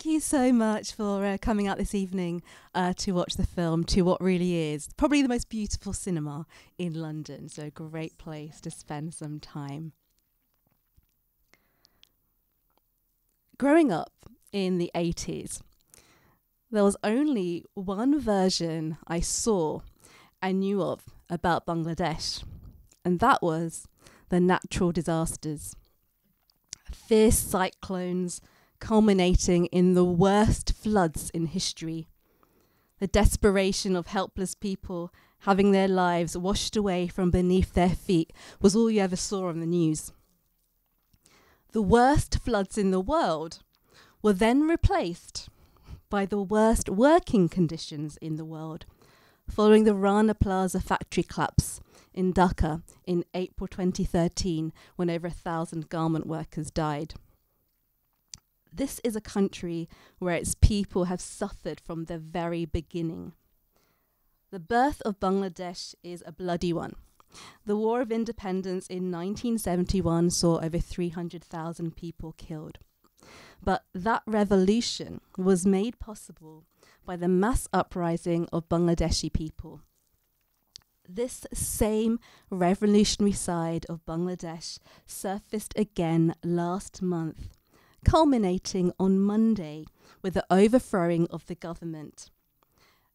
Thank you so much for uh, coming out this evening uh, to watch the film to what really is probably the most beautiful cinema in London. So, a great place to spend some time. Growing up in the 80s, there was only one version I saw and knew of about Bangladesh, and that was the natural disasters. Fierce cyclones culminating in the worst floods in history. The desperation of helpless people having their lives washed away from beneath their feet was all you ever saw on the news. The worst floods in the world were then replaced by the worst working conditions in the world following the Rana Plaza factory collapse in Dhaka in April 2013 when over a thousand garment workers died. This is a country where its people have suffered from the very beginning. The birth of Bangladesh is a bloody one. The War of Independence in 1971 saw over 300,000 people killed. But that revolution was made possible by the mass uprising of Bangladeshi people. This same revolutionary side of Bangladesh surfaced again last month culminating on Monday with the overthrowing of the government.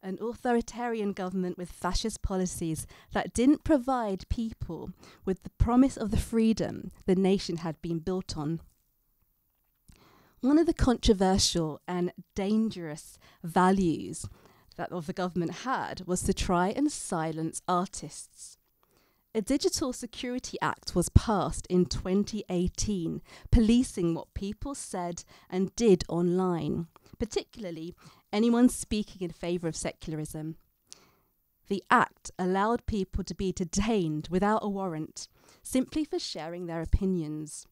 An authoritarian government with fascist policies that didn't provide people with the promise of the freedom the nation had been built on. One of the controversial and dangerous values that of the government had was to try and silence artists. A Digital Security Act was passed in 2018, policing what people said and did online, particularly anyone speaking in favour of secularism. The Act allowed people to be detained without a warrant, simply for sharing their opinions.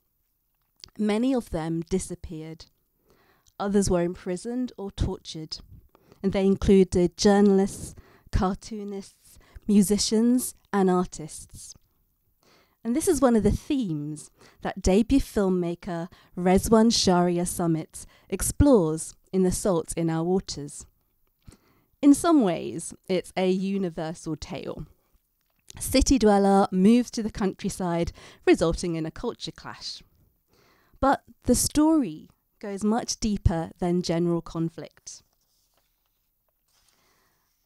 Many of them disappeared. Others were imprisoned or tortured, and they included journalists, cartoonists, musicians, and artists. And this is one of the themes that debut filmmaker Rezwan Shahriar Sumit explores in The Salt in Our Waters. In some ways, it's a universal tale. City dweller moves to the countryside, resulting in a culture clash. But the story goes much deeper than general conflict.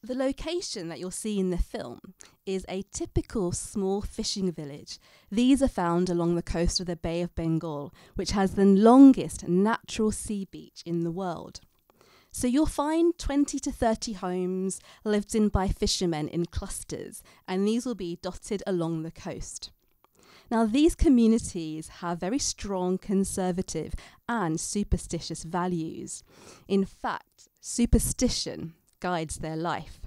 The location that you'll see in the film is a typical small fishing village. These are found along the coast of the Bay of Bengal, which has the longest natural sea beach in the world. So you'll find 20 to 30 homes lived in by fishermen in clusters, and these will be dotted along the coast. Now, these communities have very strong conservative and superstitious values. In fact, superstition guides their life.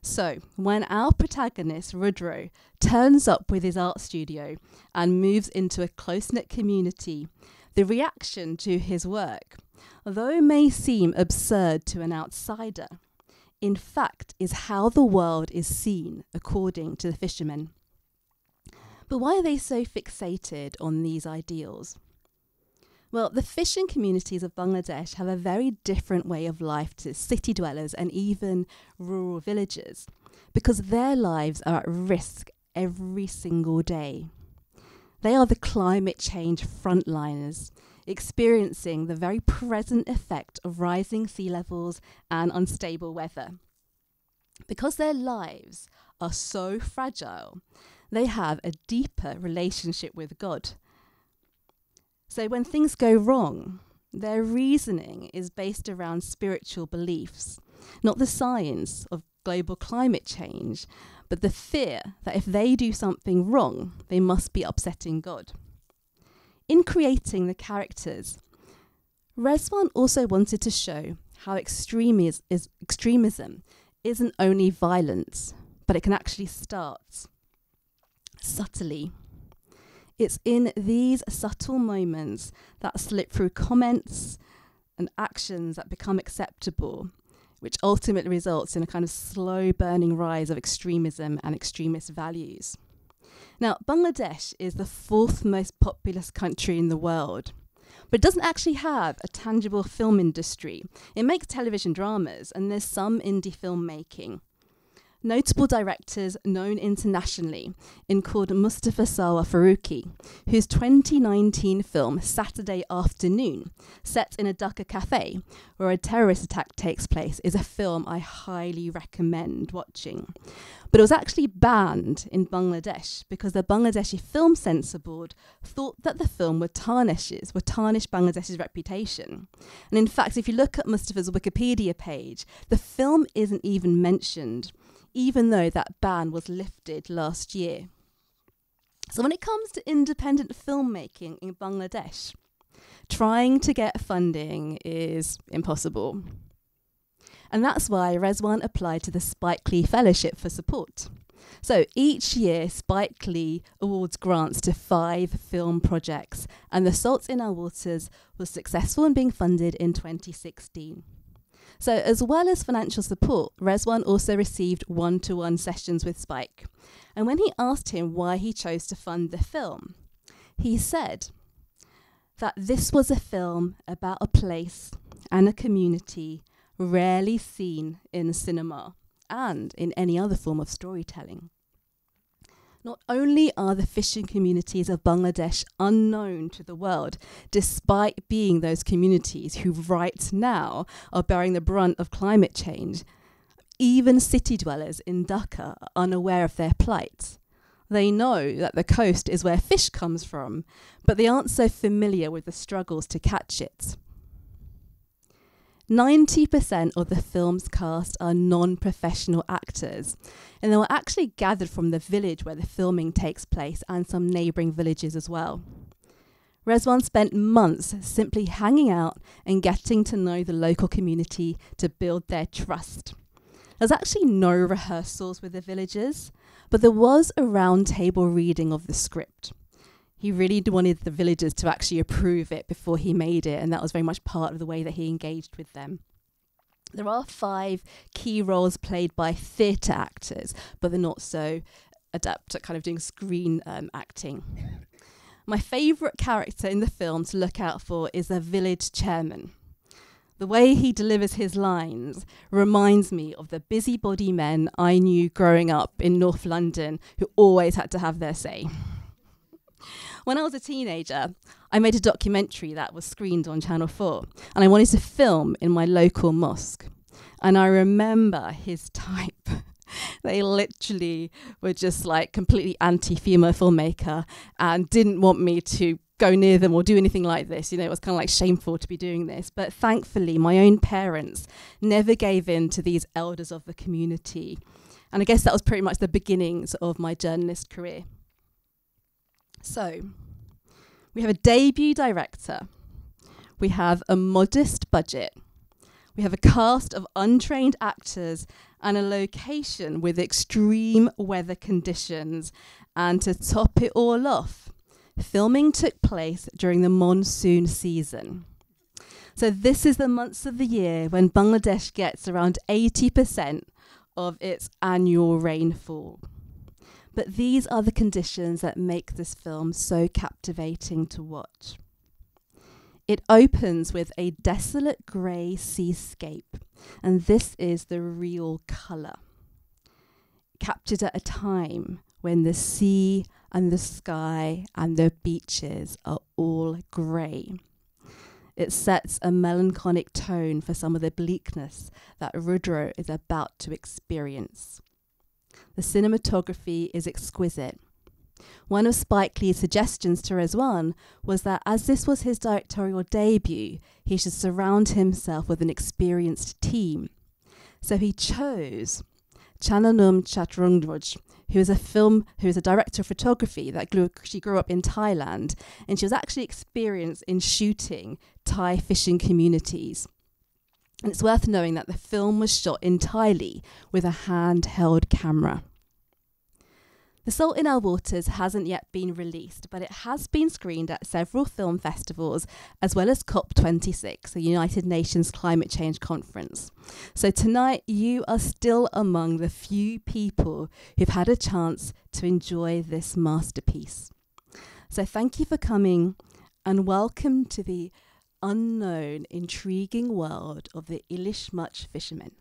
So, when our protagonist, Rudro, turns up with his art studio and moves into a close knit community, the reaction to his work, though may seem absurd to an outsider, in fact is how the world is seen according to the fishermen. But why are they so fixated on these ideals? Well, the fishing communities of Bangladesh have a very different way of life to city dwellers and even rural villagers because their lives are at risk every single day. They are the climate change frontliners, experiencing the very present effect of rising sea levels and unstable weather. Because their lives are so fragile, they have a deeper relationship with God so when things go wrong, their reasoning is based around spiritual beliefs, not the science of global climate change, but the fear that if they do something wrong, they must be upsetting God. In creating the characters, Rezwan also wanted to show how extremis- is, extremism isn't only violence, but it can actually start subtly it's in these subtle moments that slip through comments and actions that become acceptable, which ultimately results in a kind of slow burning rise of extremism and extremist values. Now, Bangladesh is the fourth most populous country in the world, but it doesn't actually have a tangible film industry. It makes television dramas, and there's some indie filmmaking. Notable directors known internationally include Mustafa Sarwar Farooqi, whose 2019 film Saturday Afternoon, set in a Dhaka cafe where a terrorist attack takes place, is a film I highly recommend watching. But it was actually banned in Bangladesh because the Bangladeshi Film Censor Board thought that the film would tarnish, would tarnish Bangladesh's reputation. And in fact, if you look at Mustafa's Wikipedia page, the film isn't even mentioned even though that ban was lifted last year. So, when it comes to independent filmmaking in Bangladesh, trying to get funding is impossible. And that's why Rezwan applied to the Spike Lee Fellowship for support. So each year, Spike Lee awards grants to five film projects, and The Salt in Our Waters was successful in being funded in 2016. So, as well as financial support, Rezwan also received one to one sessions with Spike. And when he asked him why he chose to fund the film, he said that this was a film about a place and a community rarely seen in cinema and in any other form of storytelling. Not only are the fishing communities of Bangladesh unknown to the world, despite being those communities who right now are bearing the brunt of climate change, even city dwellers in Dhaka are unaware of their plight. They know that the coast is where fish comes from, but they aren't so familiar with the struggles to catch it. 90% of the film's cast are non professional actors, and they were actually gathered from the village where the filming takes place and some neighbouring villages as well. Rezwan spent months simply hanging out and getting to know the local community to build their trust. There's actually no rehearsals with the villagers, but there was a roundtable reading of the script he really wanted the villagers to actually approve it before he made it, and that was very much part of the way that he engaged with them. There are five key roles played by theatre actors, but they're not so adept at kind of doing screen um, acting. My favourite character in the film to look out for is the village chairman. The way he delivers his lines reminds me of the busybody men I knew growing up in North London who always had to have their say. When I was a teenager, I made a documentary that was screened on Channel 4, and I wanted to film in my local mosque. And I remember his type. they literally were just like completely anti female filmmaker and didn't want me to go near them or do anything like this. You know, it was kind of like shameful to be doing this. But thankfully, my own parents never gave in to these elders of the community. And I guess that was pretty much the beginnings of my journalist career. So, we have a debut director, we have a modest budget, we have a cast of untrained actors, and a location with extreme weather conditions. And to top it all off, filming took place during the monsoon season. So, this is the months of the year when Bangladesh gets around 80% of its annual rainfall. But these are the conditions that make this film so captivating to watch. It opens with a desolate grey seascape, and this is the real colour. Captured at a time when the sea and the sky and the beaches are all grey. It sets a melancholic tone for some of the bleakness that Rudro is about to experience. The cinematography is exquisite. One of Spike Lee's suggestions to Rezwan was that as this was his directorial debut, he should surround himself with an experienced team. So he chose Chananun Chotrungroj, who is a film, who is a director of photography that grew, she grew up in Thailand, and she was actually experienced in shooting Thai fishing communities. And it's worth knowing that the film was shot entirely with a handheld camera. The Salt in Our Waters hasn't yet been released, but it has been screened at several film festivals, as well as COP26, the United Nations Climate Change Conference. So tonight, you are still among the few people who've had a chance to enjoy this masterpiece. So thank you for coming, and welcome to the unknown, intriguing world of the Ilishmuch fishermen.